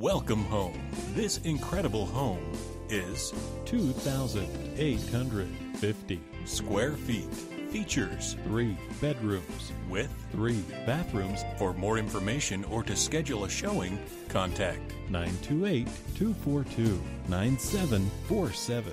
Welcome home. This incredible home is 2,850. square feet. Features Three bedrooms with. three bathrooms. For more information or to schedule a showing, contact 928 242 9747.